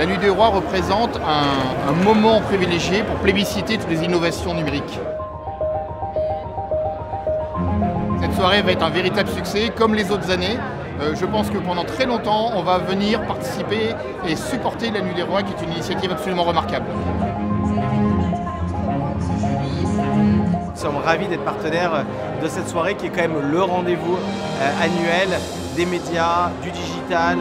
La Nuit des Rois représente un, moment privilégié pour plébisciter toutes les innovations numériques. Cette soirée va être un véritable succès, comme les autres années. Euh, je pense que pendant très longtemps, on va venir participer et supporter la Nuit des Rois, qui est une initiative absolument remarquable. Nous sommes ravis d'être partenaires de cette soirée qui est quand même le rendez-vous euh, annuel des médias, du digital.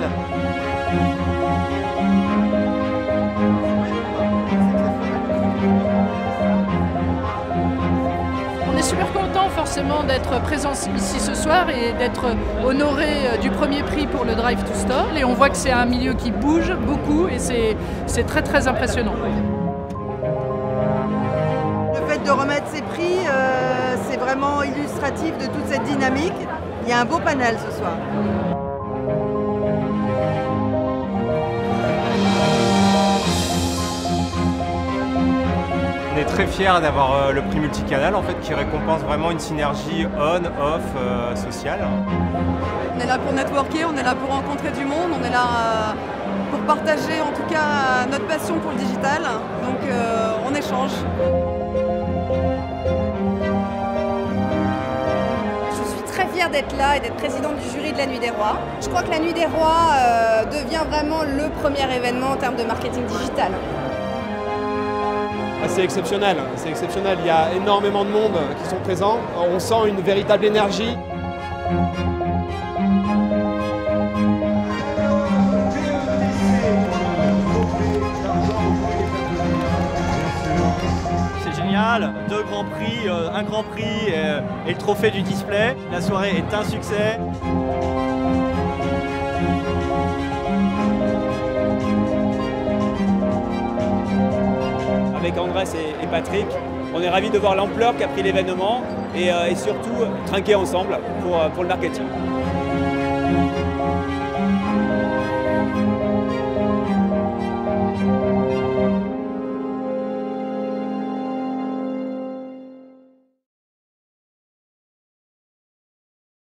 Est super content forcément d'être présent ici ce soir et d'être honoré euh, du premier prix pour le Drive to Store. Et on voit que c'est un milieu qui bouge beaucoup et c'est très très impressionnant. Le fait de remettre ces prix, euh, c'est vraiment illustratif de toute cette dynamique. Il y a un beau panel ce soir. Est très fiers d'avoir euh, le prix multicanal en fait qui récompense vraiment une synergie on-off euh, sociale. On est là pour networker, on est là pour rencontrer du monde, on est là euh, pour partager en tout cas notre passion pour le digital. Donc on échange. Je suis très fière d'être là et d'être présidente du jury de la Nuit des Rois. Je crois que la Nuit des Rois devient vraiment le premier événement en termes de marketing digital. Ah, c'est exceptionnel, c'est exceptionnel. Il y a énormément de monde qui sont présents. On sent une véritable énergie. C'est génial, deux grands prix, euh, un grand prix et, et le trophée du display. La soirée est un succès. Avec Andrés et, Patrick. On est ravis de voir l'ampleur qu'a pris l'événement et, euh, surtout trinquer ensemble pour, pour le marketing.